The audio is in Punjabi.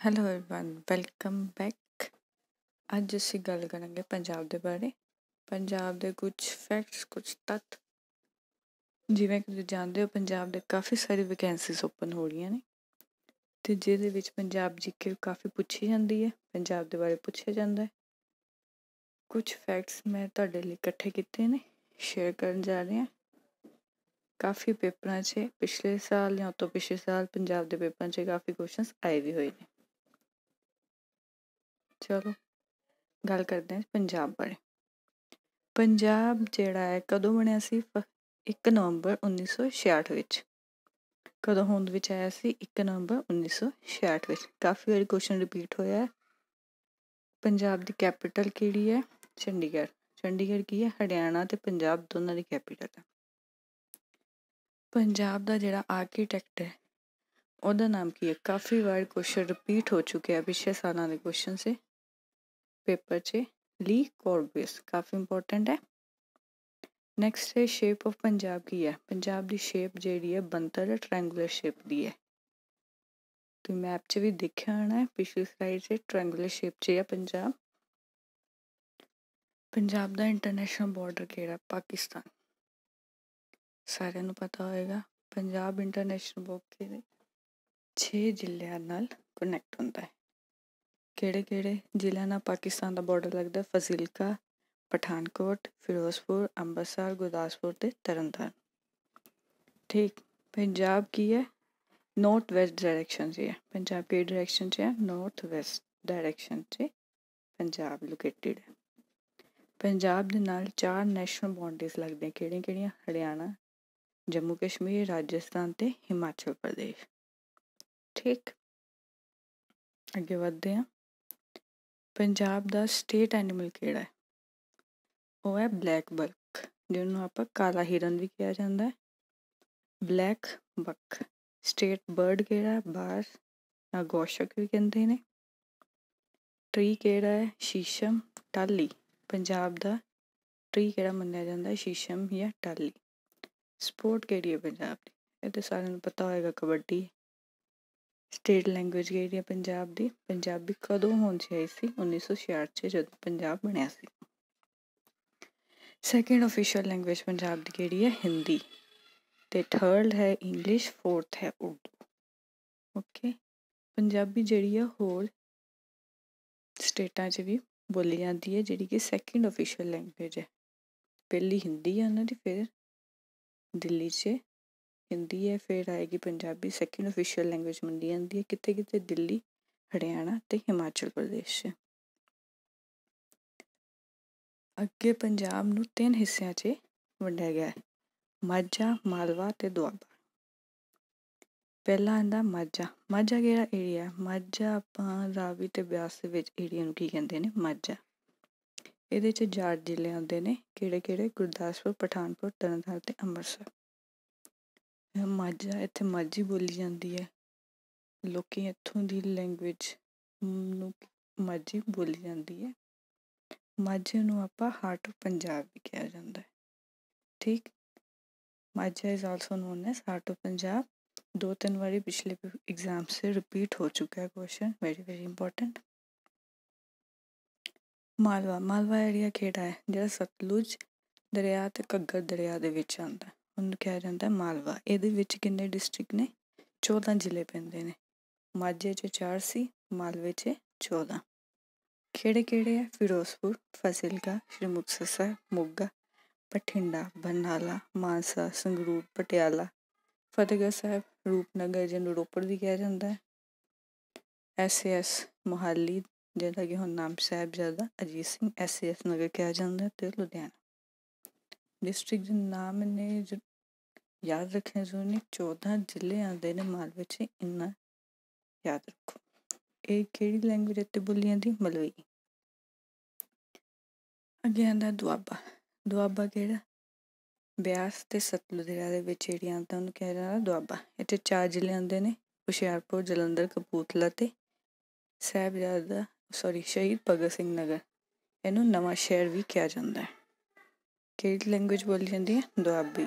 ਹੈਲੋ एवरीवन ਵੈਲਕਮ ਬੈਕ ਅੱਜ ਅਸੀਂ ਗੱਲ ਕਰਾਂਗੇ ਪੰਜਾਬ ਦੇ ਬਾਰੇ ਪੰਜਾਬ ਦੇ ਕੁਝ ਫੈਕਟਸ ਕੁਝ ਤੱਥ ਜਿਵੇਂ ਕਿ ਤੁਸੀਂ ਜਾਣਦੇ ਹੋ ਪੰਜਾਬ ਦੇ ਕਾਫੀ ਸਾਰੀ ਵੈਕੈਂਸੀਜ਼ ਓਪਨ ਹੋ ਰਹੀਆਂ ਨੇ ਤੇ ਜਿਹਦੇ ਵਿੱਚ ਪੰਜਾਬ ਜੀਕੇ ਕਾਫੀ ਪੁੱਛੀ ਜਾਂਦੀ ਹੈ ਪੰਜਾਬ ਦੇ ਬਾਰੇ ਪੁੱਛਿਆ ਜਾਂਦਾ ਹੈ ਕੁਝ ਫੈਕਟਸ ਮੈਂ ਤੁਹਾਡੇ ਲਈ ਇਕੱਠੇ ਕੀਤੇ ਨੇ ਸ਼ੇਅਰ ਕਰਨ ਜਾ ਰਹੇ ਹਾਂ ਕਾਫੀ ਪੇਪਰਾਂ 'ਚ ਪਿਛਲੇ ਸਾਲ ਜਾਂ ਤੋਂ ਪਿਛਲੇ ਸਾਲ ਪੰਜਾਬ ਦੇ ਪੇਪਰਾਂ 'ਚ ਕਾਫੀ ਕੁਐਸਚਨਸ ਆਏ ਵੀ ਹੋਏ ਨੇ ਚਲੋ, ਗੱਲ ਕਰਦੇ ਹਾਂ ਪੰਜਾਬ ਬਾਰੇ। ਪੰਜਾਬ ਜਿਹੜਾ ਹੈ ਕਦੋਂ ਬਣਿਆ ਸੀ? 1 ਨਵੰਬਰ 1966 ਵਿੱਚ। ਕਦੋਂ ਹੋਂਦ ਵਿੱਚ ਆਇਆ ਸੀ? 1 ਨਵੰਬਰ 1966 ਵਿੱਚ। ਕਾਫੀ ਵਾਰੀ ਕੁਐਸਚਨ ਰਿਪੀਟ ਹੋਇਆ ਹੈ। ਪੰਜਾਬ ਦੀ ਕੈਪੀਟਲ ਕਿਹੜੀ ਹੈ? ਚੰਡੀਗੜ੍ਹ। ਚੰਡੀਗੜ੍ਹ ਕੀ ਹੈ? ਹਰਿਆਣਾ ਤੇ ਪੰਜਾਬ ਦੋਨਾਂ ਦੀ ਕੈਪੀਟਲ ਹੈ। ਪੰਜਾਬ ਦਾ ਜਿਹੜਾ ਆਰਕੀਟੈਕਟ ਹੈ, ਉਹਦਾ ਨਾਮ ਕੀ ਹੈ? ਕਾਫੀ ਵਾਰ ਕੁਐਸਚਨ ਰਿਪੀਟ ਹੋ ਚੁੱਕਿਆ ਪਿਛਲੇ ਸਾਲਾਂ ਦੇ ਕੁਐਸਚਨ ਸੇ। ਪੇਪਰ 'ਚ ਲੀ ਕੋਰਬਿਸ ਕਾਫੀ ਇੰਪੋਰਟੈਂਟ ਹੈ। ਨੈਕਸਟ ਹੈ ਸ਼ੇਪ ਆਫ ਪੰਜਾਬ ਕੀ ਹੈ? ਪੰਜਾਬ ਦੀ ਸ਼ੇਪ ਜਿਹੜੀ ਹੈ ਬੰਤਰ ਹੈ ਟ੍ਰਾਇੰਗੂਲਰ ਸ਼ੇਪ ਦੀ ਹੈ। ਤੁਸੀਂ ਮੈਪ 'ਚ ਵੀ ਦੇਖਿਆ ਹੋਣਾ ਹੈ, ਪਿਛਲੀ ਸਲਾਈਡ 'ਚ ਟ੍ਰਾਇੰਗੂਲਰ ਸ਼ੇਪ 'ਚ ਹੈ ਪੰਜਾਬ। ਪੰਜਾਬ ਦਾ ਇੰਟਰਨੈਸ਼ਨਲ ਬਾਰਡਰ ਕਿਹੜਾ? ਪਾਕਿਸਤਾਨ। ਸਾਰਿਆਂ ਨੂੰ ਪਤਾ ਹੋਏਗਾ, ਪੰਜਾਬ ਇੰਟਰਨੈਸ਼ਨਲ ਬਾਰਡਰ ਦੇ 6 ਜ਼ਿਲ੍ਹਿਆਂ ਨਾਲ ਕਨੈਕਟ ਹੁੰਦਾ ਹੈ। ਕਿਹੜੇ ਕਿਹੜੇ ਜ਼ਿਲ੍ਹਿਆਂ ਨਾਲ ਪਾਕਿਸਤਾਨ ਦਾ ਬਾਰਡਰ ਲੱਗਦਾ? ਫਜ਼ਿਲਕਾ, ਪਠਾਨਕੋਟ, ਫਿਰੋਜ਼ਪੁਰ ਅੰਮ੍ਰਿਤਸਰ ਗੁਰਦਾਸਪੁਰ ਤੇ ਤਰਨਤਾਰਨ। ਠੀਕ, ਪੰਜਾਬ ਕੀ ਹੈ? ਨਾਰਥ ਵੈਸਟ ਡਾਇਰੈਕਸ਼ਨ 'ਚ ਹੈ ਪੰਜਾਬ ਕਿਹੜੀ ਡਾਇਰੈਕਸ਼ਨ 'ਚ ਹੈ? ਨਾਰਥ ਵੈਸਟ ਡਾਇਰੈਕਸ਼ਨ 'ਚ ਪੰਜਾਬ ਲੋਕੇਟਡ ਹੈ। ਪੰਜਾਬ ਦੇ ਨਾਲ ਚਾਰ ਨੈਸ਼ਨਲ ਬਾਉਂਡਰੀਜ਼ ਲੱਗਦੇ ਕਿਹੜੀਆਂ ਕਿਹੜੀਆਂ ਹਰਿਆਣਾ ਜੰਮੂ ਕਸ਼ਮੀਰ ਰਾਜਸਥਾਨ ਤੇ ਹਿਮਾਚਲ ਪ੍ਰਦੇਸ਼। ਠੀਕ। ਅੱਗੇ ਵਧਦੇ ਹਾਂ। ਪੰਜਾਬ ਦਾ ਸਟੇਟ ਐਨੀਮਲ ਕਿਹੜਾ ਹੈ? ਉਹ ਹੈ ਬਲੈਕ ਬਕ ਜਿਹਨੂੰ ਆਪਾਂ ਕਾਲਾ ਹਿਰਨ ਵੀ ਕਿਹਾ ਜਾਂਦਾ ਹੈ। ਬਲੈਕ ਬਕ ਸਟੇਟ ਬਰਡ ਕਿਹੜਾ ਹੈ? ਬਾਰ, ਜਾਂ ਗੋਸ਼ਕ ਵੀ ਕਹਿੰਦੇ ਨੇ। ਟ੍ਰੀ ਕਿਹੜਾ ਹੈ? ਸ਼ੀਸ਼ਮ ਟਾਲੀ ਪੰਜਾਬ ਦਾ ਟ੍ਰੀ ਕਿਹੜਾ ਮੰਨਿਆ ਜਾਂਦਾ ਹੈ? ਸ਼ੀਸ਼ਮ ਜਾਂ ਟਾਲੀ ਸਪੋਰਟ ਕਿਹੜੀ ਹੈ ਪੰਜਾਬ ਦੀ? ਇਹ ਤਾਂ ਸਾਰਿਆਂ ਨੂੰ ਪਤਾ ਹੋਏਗਾ ਕਬੱਡੀ। ਸਟੇਟ ਲੈਂਗੁਏਜ ਕਿਹੜੀ ਹੈ ਪੰਜਾਬ ਦੀ, ਪੰਜਾਬੀ ਕਦੋਂ ਹੋਂਦ 'ਚ ਆਈ ਸੀ? 1966 'ਚ ਜਦੋਂ ਪੰਜਾਬ ਬਣਿਆ ਸੀ। ਸੈਕਿੰਡ ਅਫੀਸ਼ੀਅਲ ਲੈਂਗੁਏਜ ਪੰਜਾਬ ਦੀ ਕਿਹੜੀ ਹੈ ਹਿੰਦੀ। ਤੇ ਥਰਡ ਹੈ ਇੰਗਲਿਸ਼ ਫੋਰਥ ਹੈ ਉਰਦੂ। ਓਕੇ ਪੰਜਾਬੀ ਜਿਹੜੀ ਆ, ਹੋਰ ਸਟੇਟਾਂ 'ਚ ਵੀ ਬੋਲੀ ਜਾਂਦੀ ਹੈ ਜਿਹੜੀ ਕਿ ਸੈਕਿੰਡ ਅਫੀਸ਼ੀਅਲ ਲੈਂਗੁਏਜ ਹੈ। ਪਹਿਲੀ ਹਿੰਦੀ ਆ ਉਹਨਾਂ ਦੀ, ਫਿਰ ਦਿੱਲੀ 'ਚ ਹਿੰਦੀ ਹੈ, ਫਿਰ ਆਏਗੀ ਪੰਜਾਬੀ ਸੈਕਿੰਡ ਅਫੀਸ਼ੀਅਲ ਲੈਂਗੁਏਜ ਮੰਨੀ ਜਾਂਦੀ ਹੈ, ਕਿਤੇ ਕਿਤੇ ਦਿੱਲੀ, ਹਰਿਆਣਾ ਤੇ ਹਿਮਾਚਲ ਪ੍ਰਦੇਸ਼ 'ਚ ਅੱਗੇ ਪੰਜਾਬ ਨੂੰ ਤਿੰਨ ਹਿੱਸਿਆਂ 'ਚ ਵੰਡਿਆ ਗਿਆ ਹੈ, ਮਾਝਾ, ਮਾਲਵਾ ਤੇ ਦੁਆਬਾ। ਪਹਿਲਾ ਆਂਦਾ ਮਾਝਾ ਮਾਝਾ ਕਿਹੜਾ ਏਰੀਆ ਮਾਝਾ ਆਪਾਂ ਰਾਵੀ ਤੇ ਬਿਆਸ ਦੇ ਵਿੱਚ ਏਰੀਆ ਨੂੰ ਕੀ ਕਹਿੰਦੇ ਨੇ? ਮਾਝਾ। ਇਹਦੇ 'ਚ ਚਾਰ ਜ਼ਿਲ੍ਹੇ ਆਉਂਦੇ ਨੇ ਕਿਹੜੇ ਕਿਹੜੇ ਗੁਰਦਾਸਪੁਰ, ਪਠਾਨਕੋਟ, ਤਰਨਤਾਰਨ ਤੇ ਅੰਮ੍ਰਿਤਸਰ। ਮਾਝਾ ਇੱਥੇ ਮਾਝੀ ਬੋਲੀ ਜਾਂਦੀ ਹੈ ਲੋਕੀ ਇੱਥੋਂ ਦੀ ਲੈਂਗੁਏਜ ਨੂੰ ਮਾਝੀ ਬੋਲੀ ਜਾਂਦੀ ਹੈ ਮਾਝੇ ਨੂੰ ਆਪਾਂ ਹਾਰਟ ਆਫ ਪੰਜਾਬ ਵੀ ਕਿਹਾ ਜਾਂਦਾ ਹੈ ਠੀਕ Majha is also known as heart of Punjab ਦੋ ਤਿੰਨ ਵਾਰੀ ਪਿਛਲੇ एग्जाम से रिपीट हो चुका है question very very important Malwa Malwa area ਕਿਹੜਾ ਹੈ ਜਿਹੜਾ ਸਤਲੁਜ ਦਰਿਆ ਤੇ ਘੱਗਰ ਦਰਿਆ ਦੇ ਵਿੱਚ ਆਉਂਦਾ ਉਹਨੂੰ ਕਿਹਾ ਜਾਂਦਾ ਮਾਲਵਾ। ਇਹਦੇ ਵਿੱਚ ਕਿੰਨੇ ਡਿਸਟ੍ਰਿਕਟ ਨੇ? 14 ਜ਼ਿਲ੍ਹੇ ਪੈਂਦੇ ਨੇ। ਮਾਝੇ 'ਚ 4 ਸੀ, ਮਾਲਵੇ 'ਚ 14 ਕਿਹੜੇ ਕਿਹੜੇ ਹੈ ਫਿਰੋਜ਼ਪੁਰ, ਫਜ਼ਿਲਕਾ ਸ਼੍ਰੀ ਮੁਕਤਸਰ ਸਾਹਿਬ, ਮੋਗਾ, ਬਠਿੰਡਾ, ਬਰਨਾਲਾ, ਮਾਨਸਾ, ਸੰਗਰੂਰ, ਪਟਿਆਲਾ। ਫਤਿਹਗੜ੍ਹ ਸਾਹਿਬ, ਰੂਪਨਗਰ ਜਿਹਨੂੰ ਰੋਪੜ ਵੀ ਕਿਹਾ ਜਾਂਦਾ ਹੈ। ਐਸਐਸ ਮੁਹਾਲੀ ਜਿਹਦਾ ਕਿ ਹੁਣ ਨਾਮ ਸਾਹਿਬਜ਼ਾਦਾ ਅਜੀਤ ਸਿੰਘ ਐਸਐਸ ਨਗਰ ਕਿਹਾ ਜਾਂਦਾ ਤੇ ਲੁਧਿਆਣਾ। ਡਿਸਟ੍ਰਿਕਟ ਦੇ ਨਾਮ ਨੇ ਯਾਦ ਰੱਖਣੇ ਜ਼ਰੂਰੀ 14 ਜ਼ਿਲ੍ਹੇ ਆਉਂਦੇ ਨੇ ਮਾਲਵੇ 'ਚ ਇੰਨਾ ਯਾਦ ਰੱਖੋ। ਇਹ ਕਿਹੜੀ ਲੈਂਗੁਏਜ ਇੱਥੇ ਬੋਲੀ ਜਾਂਦੀ ਮਲਵਈ? ਅੱਗੇ ਆਂਦਾ ਦੁਆਬਾ। ਦੁਆਬਾ ਕਿਹੜਾ? ਬਿਆਸ ਤੇ ਸਤਲੁਜ ਦੇ ਵਿੱਚ ਏਰੀਆ ਆਉਂਦਾ ਉਹਨੂੰ ਕਿਹਾ ਜਾਂਦਾ ਦੁਆਬਾ। ਇੱਥੇ ਚਾਰ ਜ਼ਿਲ੍ਹੇ ਆਉਂਦੇ ਨੇ, ਹੁਸ਼ਿਆਰਪੁਰ, ਜਲੰਧਰ, ਕਪੂਰਥਲਾ ਤੇ ਸਾਹਿਬਜ਼ਾਦਾ ਸੌਰੀ ਸ਼ਹੀਦ ਭਗਤ ਸਿੰਘ ਨਗਰ। ਇਹਨੂੰ ਨਵਾਂ ਸ਼ਹਿਰ ਵੀ ਕਿਹਾ ਜਾਂਦਾ ਹੈ। ਕਿਹੜੀ ਲੈਂਗੁਏਜ ਬੋਲੀ ਜਾਂਦੀ ਹੈ? ਦੁਆਬੀ।